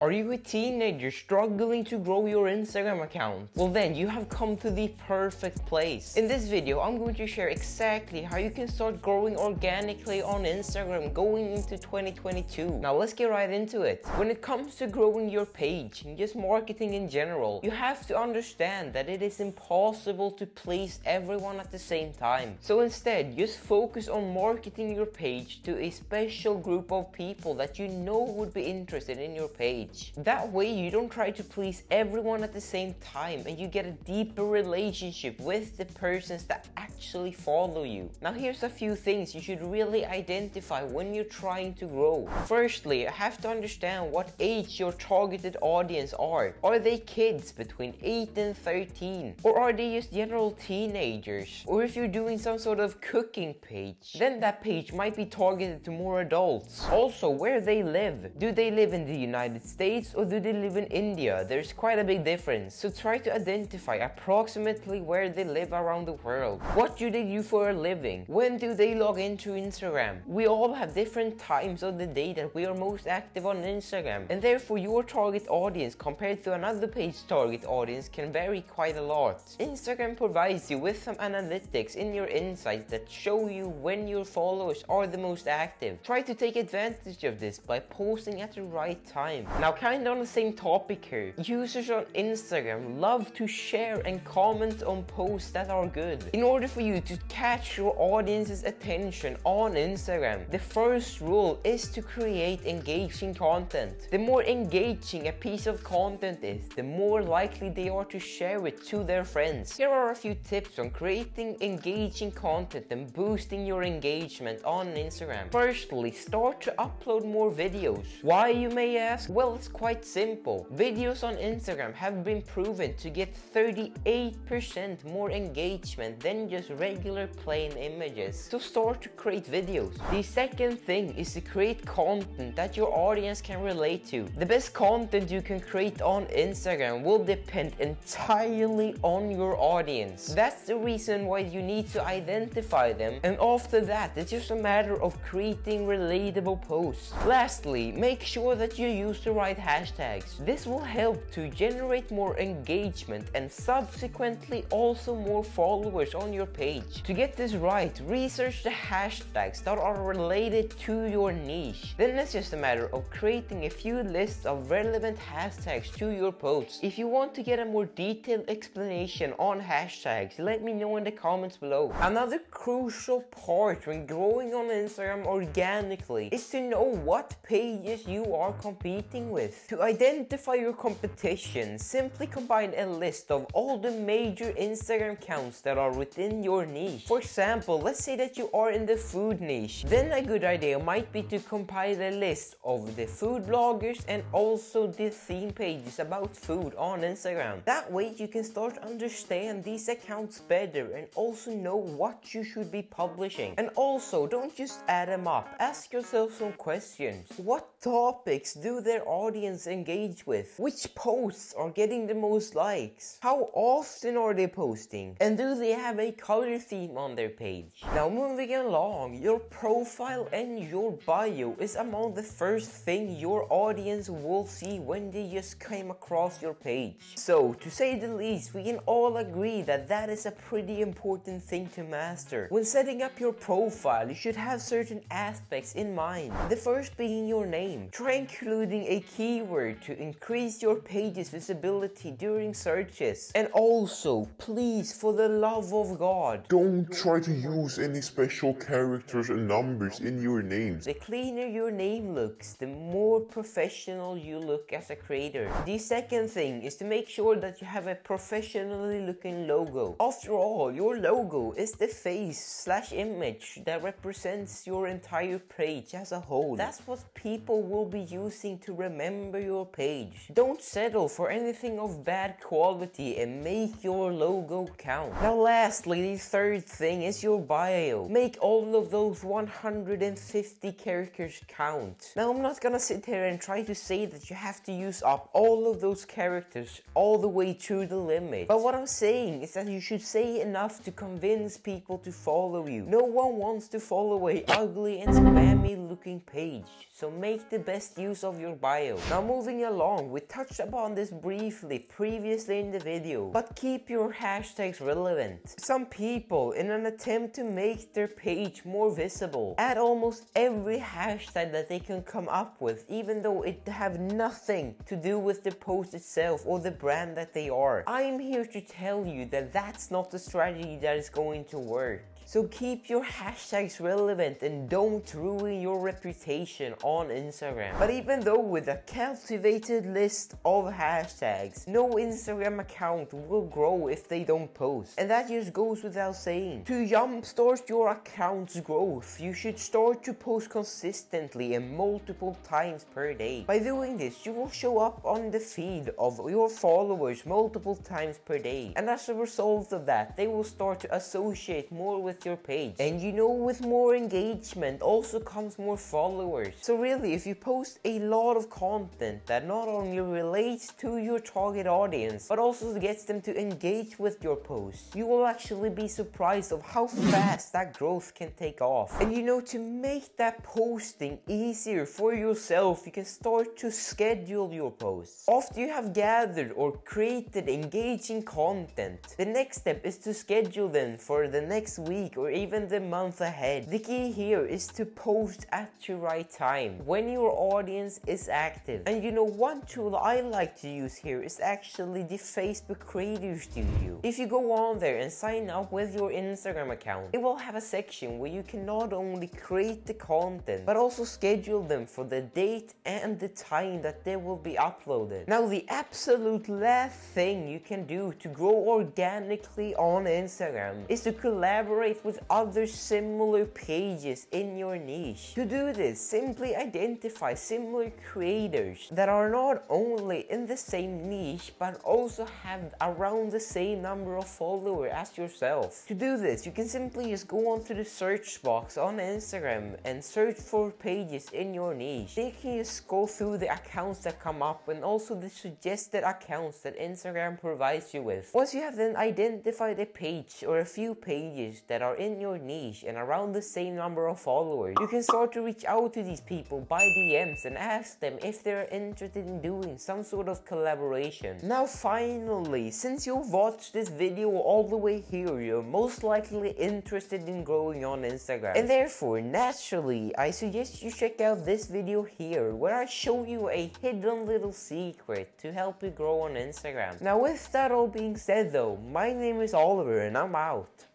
Are you a teenager struggling to grow your Instagram account? Well then, you have come to the perfect place. In this video, I'm going to share exactly how you can start growing organically on Instagram going into 2022. Now let's get right into it. When it comes to growing your page and just marketing in general, you have to understand that it is impossible to please everyone at the same time. So instead, just focus on marketing your page to a special group of people that you know would be interested in your page That way you don't try to please everyone at the same time and you get a deeper relationship with the persons that actually follow you. Now here's a few things you should really identify when you're trying to grow. Firstly, you have to understand what age your targeted audience are. Are they kids between 8 and 13? Or are they just general teenagers? Or if you're doing some sort of cooking page, then that page might be targeted to more adults. Also, where they live. Do they live in the United States? States or do they live in India? There's quite a big difference. So try to identify approximately where they live around the world. What do they do for a living? When do they log into Instagram? We all have different times of the day that we are most active on Instagram. And therefore your target audience compared to another page target audience can vary quite a lot. Instagram provides you with some analytics in your insights that show you when your followers are the most active. Try to take advantage of this by posting at the right time. Now now, kinda on the same topic here, users on Instagram love to share and comment on posts that are good. In order for you to catch your audience's attention on Instagram, the first rule is to create engaging content. The more engaging a piece of content is, the more likely they are to share it to their friends. Here are a few tips on creating engaging content and boosting your engagement on Instagram. Firstly, start to upload more videos. Why you may ask? Well, it's quite simple. Videos on Instagram have been proven to get 38% more engagement than just regular plain images. So start to create videos. The second thing is to create content that your audience can relate to. The best content you can create on Instagram will depend entirely on your audience. That's the reason why you need to identify them and after that it's just a matter of creating relatable posts. Lastly, make sure that you use the right hashtags. This will help to generate more engagement and subsequently also more followers on your page. To get this right, research the hashtags that are related to your niche. Then it's just a matter of creating a few lists of relevant hashtags to your posts. If you want to get a more detailed explanation on hashtags, let me know in the comments below. Another crucial part when growing on Instagram organically is to know what pages you are competing with with. To identify your competition, simply combine a list of all the major Instagram accounts that are within your niche. For example, let's say that you are in the food niche. Then a good idea might be to compile a list of the food bloggers and also the theme pages about food on Instagram. That way you can start understand these accounts better and also know what you should be publishing. And also don't just add them up. Ask yourself some questions. What topics do their audience engage with? Which posts are getting the most likes? How often are they posting? And do they have a color theme on their page? Now moving along, your profile and your bio is among the first thing your audience will see when they just came across your page. So to say the least, we can all agree that that is a pretty important thing to master. When setting up your profile, you should have certain aspects in mind. The first being your name. Try including a keyword to increase your page's visibility during searches. And also, please, for the love of God, don't try to use any special characters and numbers in your names. The cleaner your name looks, the more professional you look as a creator. The second thing is to make sure that you have a professionally looking logo. After all, your logo is the face slash image that represents your entire page as a whole. That's what people will be using to remember remember your page. Don't settle for anything of bad quality and make your logo count. Now lastly, the third thing is your bio. Make all of those 150 characters count. Now I'm not gonna sit here and try to say that you have to use up all of those characters all the way to the limit. But what I'm saying is that you should say enough to convince people to follow you. No one wants to follow a ugly and spammy looking page. So make the best use of your bio. Now moving along, we touched upon this briefly previously in the video, but keep your hashtags relevant. Some people, in an attempt to make their page more visible, add almost every hashtag that they can come up with, even though it have nothing to do with the post itself or the brand that they are. I'm here to tell you that that's not the strategy that is going to work. So keep your hashtags relevant and don't ruin your reputation on Instagram. But even though with a cultivated list of hashtags, no Instagram account will grow if they don't post. And that just goes without saying. To jumpstart your account's growth, you should start to post consistently and multiple times per day. By doing this, you will show up on the feed of your followers multiple times per day. And as a result of that, they will start to associate more with your page. And you know, with more engagement also comes more followers. So really, if you post a lot of content that not only relates to your target audience, but also gets them to engage with your posts, you will actually be surprised of how fast that growth can take off. And you know, to make that posting easier for yourself, you can start to schedule your posts. After you have gathered or created engaging content, the next step is to schedule them for the next week week or even the month ahead. The key here is to post at the right time when your audience is active. And you know, one tool I like to use here is actually the Facebook Creator Studio. If you go on there and sign up with your Instagram account, it will have a section where you can not only create the content but also schedule them for the date and the time that they will be uploaded. Now, the absolute last thing you can do to grow organically on Instagram is to collaborate with other similar pages in your niche. To do this, simply identify similar creators that are not only in the same niche but also have around the same number of followers as yourself. To do this, you can simply just go onto the search box on Instagram and search for pages in your niche. They can just go through the accounts that come up and also the suggested accounts that Instagram provides you with. Once you have then identified a page or a few pages that are are in your niche and around the same number of followers, you can start to reach out to these people by DMs and ask them if they're interested in doing some sort of collaboration. Now finally, since you've watched this video all the way here, you're most likely interested in growing on Instagram. And therefore, naturally, I suggest you check out this video here where I show you a hidden little secret to help you grow on Instagram. Now with that all being said though, my name is Oliwer and I'm out.